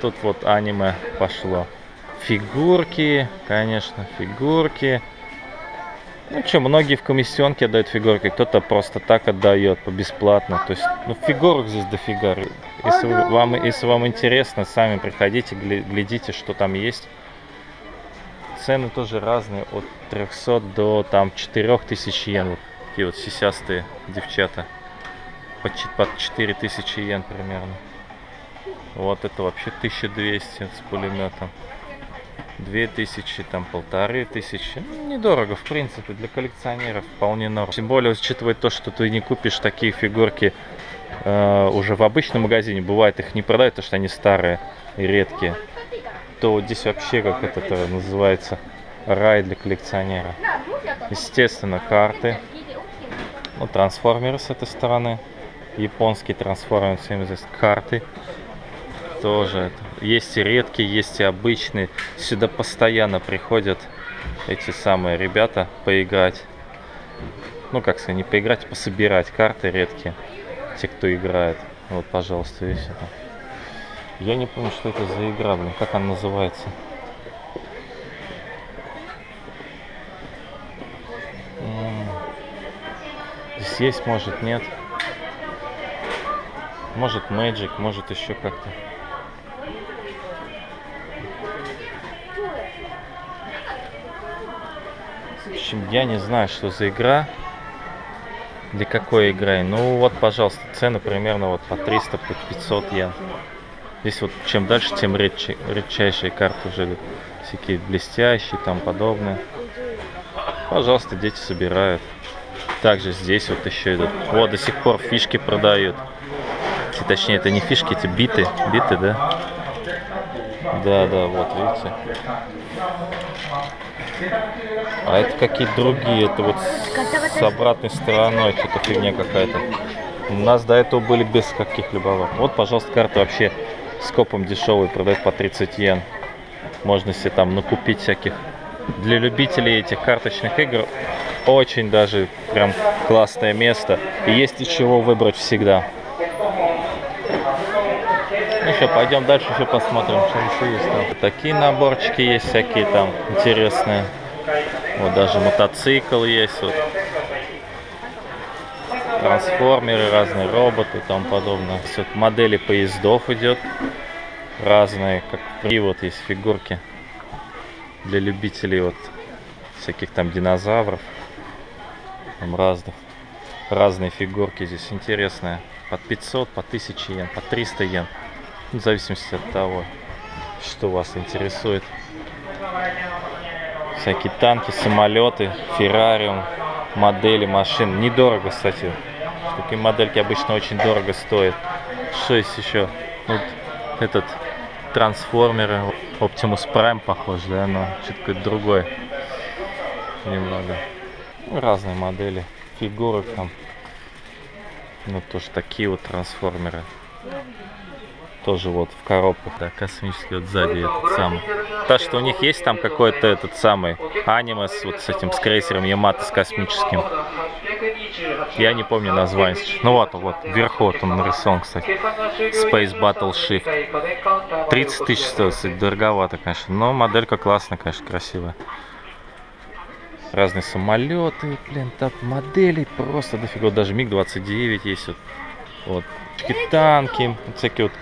Тут вот аниме пошло. Фигурки, конечно, фигурки. Ну что, многие в комиссионке отдают фигурки, кто-то просто так отдает, бесплатно. То есть, ну фигурок здесь дофига. Если вы- вам, если вам интересно, сами приходите, гля- глядите, что там есть. Цены тоже разные, от 300 до там 4000 йен. Вот такие вот сисястые девчата. Под 4000 йен примерно. Вот это вообще 1200 с пулеметом. 2000, там полторы тысячи. Ну, недорого, в принципе, для коллекционеров вполне норм. Тем более, учитывая то, что ты не купишь такие фигурки э, уже в обычном магазине, бывает их не продают, потому что они старые и редкие, то здесь вообще, как это -то называется, рай для коллекционера. Естественно, карты, ну, трансформеры с этой стороны, японские трансформеры, всем известны, карты, тоже это. Есть и редкие, есть и обычные. Сюда постоянно приходят эти самые ребята поиграть. Ну, как сказать, не поиграть, а пособирать карты редкие. Те, кто играет. Вот, пожалуйста, видите там. Я не помню, что это за игра, блин, как она называется. Здесь есть, может, нет. Может, Magic, может, еще как-то. Общем, я не знаю, что за игра. Для какой игры. Ну вот, пожалуйста, цены примерно вот по 300, по 500 йен. Здесь вот чем дальше, тем редче, редчайшие карты уже. Всякие блестящие, там подобное. Пожалуйста, дети собирают. Также здесь вот еще идут. Вот, до сих пор фишки продают. Точнее, это не фишки, эти биты. Биты, да? Да, да, вот, видите. А это какие-то другие, это вот с обратной стороной, что-то фигня какая-то. У нас до этого были без каких-либо лап. Вот, пожалуйста, карта вообще с копом дешевые, продают по 30 йен. Можно себе там накупить всяких. Для любителей этих карточных игр очень даже прям классное место. И есть из чего выбрать всегда. Что, пойдем дальше еще посмотрим, что еще есть там. Такие наборчики есть всякие там интересные. Вот даже мотоцикл есть. Вот. Трансформеры, разные роботы тому подобное. Здесь вот модели поездов идет. Разные, как и вот есть фигурки для любителей вот всяких там динозавров. Там разных. Разные фигурки здесь интересные. Под 500, по 1000 йен, по 300 йен. В зависимости от того, что вас интересует. Всякие танки, самолеты, феррариум, модели машин. Недорого, кстати. Такие модельки обычно очень дорого стоят. Что есть еще? Вот этот трансформеры. Optimus Prime похож, да? Но что-то другое. Немного. Ну, Разные модели. Фигурок там. Ну, тоже такие вот трансформеры. Тоже вот в коробках, да, космический вот сзади этот самый. Так что у них есть там какой-то этот самый аниме с вот с этим с крейсером Ямато с космическим. Я не помню название. Ну вот, вот, вверху вот он нарисован, кстати. Space Battleship. 30 тысяч стоит, кстати, дороговато, конечно. Но моделька классная, конечно, красивая. Разные самолеты, блин, так моделей просто дофига. Вот даже МиГ-29 есть вот. Вот. Танки, всякие вот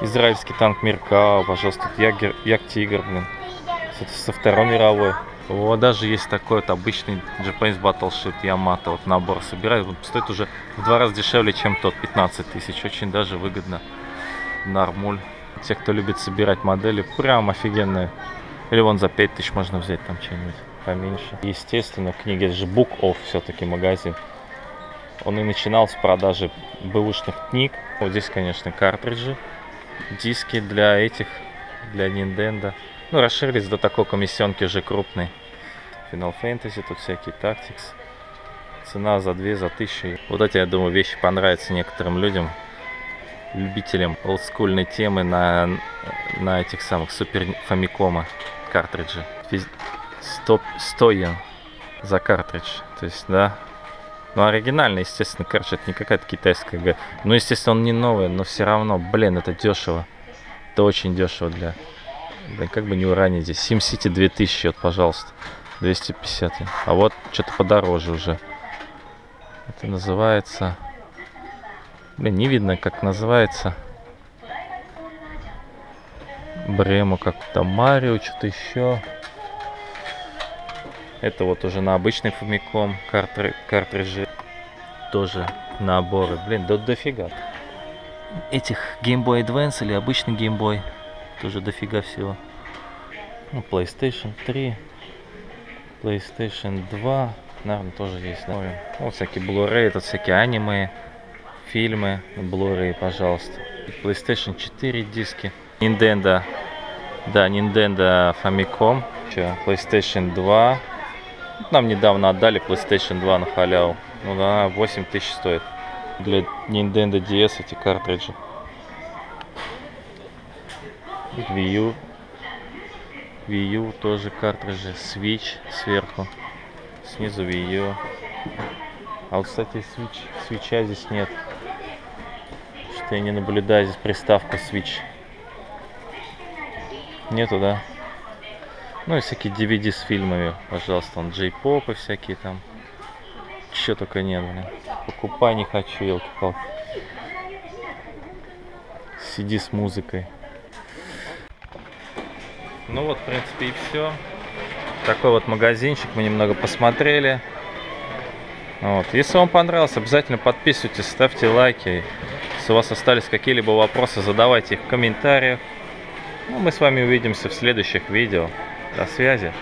израильский танк Меркау, пожалуйста, Ягер, Як-Тигр, блин. Это со Второй мировой. Вот даже есть такой вот обычный Japanese Battleship Yamato. Вот набор собирают. Вот стоит уже в два раза дешевле, чем тот. 15 тысяч. Очень даже выгодно. Нормуль. Те, кто любит собирать модели, прям офигенные. Или вон за 5 тысяч можно взять там что-нибудь поменьше. Естественно, книги, это же Book Off все-таки магазин. Он и начинал с продажи бэушных книг. Вот здесь, конечно, картриджи, диски для этих, для Nintendo. Ну, расширились до такой комиссионки уже крупной. Final Fantasy, тут всякие Tactics. Цена за 2, за 1000. Вот эти, я думаю, вещи понравятся некоторым людям, любителям олдскульной темы на, на этих самых Супер Фамикома картриджи. Вез- 100, 100 йен за картридж. То есть, да. Ну, оригинальный, естественно, картридж, это не какая-то китайская игра. Ну, естественно, он не новый, но все равно, блин, это дешево. Это очень дешево для... Блин, как бы не уранить здесь. SimCity 2000, вот, пожалуйста. 250. А вот что-то подороже уже. Это называется... Блин, не видно, как называется. Брему как-то Марио, что-то еще. Это вот уже на обычный Famicom картридж, картриджи. Тоже наборы. Блин, да дофига. Этих Game Boy Advance или обычный Game Boy. Тоже дофига всего. Ну, PlayStation 3. PlayStation 2. Наверное, тоже есть. Да? Ну, всякие Blu-ray, это всякие аниме, фильмы, Blu-ray, пожалуйста. PlayStation 4 диски. Nintendo. Да, Nintendo Famicom. PlayStation 2. Нам недавно отдали PlayStation 2 на халяву. Ну да, 8 тысяч стоит. Для Nintendo DS эти картриджи. Wii U. Wii U тоже картриджи. Switch сверху. Снизу Wii U. А вот, кстати, Switch, свеча здесь нет. Что я не наблюдаю здесь приставку Switch. Нету, да? Ну и всякие DVD с фильмами, пожалуйста, J-поп и всякие там. Чего только нет, блин. Покупай не хочу, елки палки CD с музыкой. Ну вот, в принципе, и все. Такой вот магазинчик, мы немного посмотрели. Вот. Если вам понравилось, обязательно подписывайтесь, ставьте лайки. Если у вас остались какие-либо вопросы, задавайте их в комментариях. Ну, мы с вами увидимся в следующих видео. До связи.